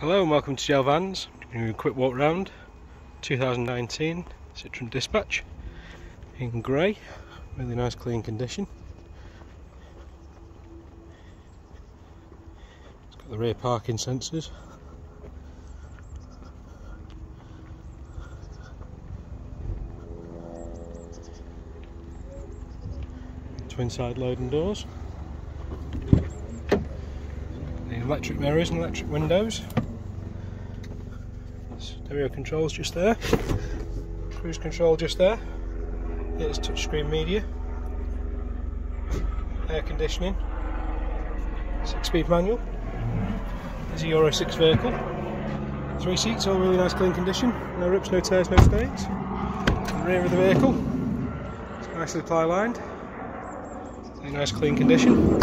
Hello and welcome to JL Vans. Doing a quick walk round 2019 Citroen Dispatch in grey, really nice clean condition. It's got the rear parking sensors. Twin side loading doors. The electric mirrors and electric windows. Stereo controls just there. Cruise control just there. Here's touchscreen media. Air conditioning. Six speed manual. There's a Euro 6 vehicle. Three seats, all really nice clean condition. No rips, no tears, no stains. The rear of the vehicle. It's nicely ply lined. Really nice clean condition.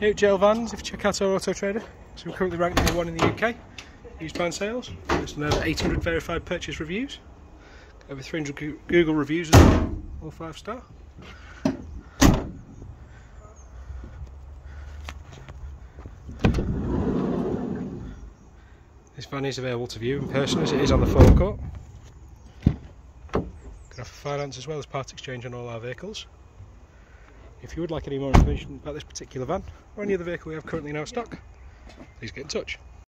Here at JL Vans, if you check out our Auto Trader, so we're currently ranked number one in the UK used van sales. There's over 800 verified purchase reviews. Over 300 Google reviews as well, all five star. This van is available to view in person as it is on the forecourt. Can offer finance as well as part exchange on all our vehicles. If you would like any more information about this particular van or any other vehicle we have currently in our stock, please get in touch.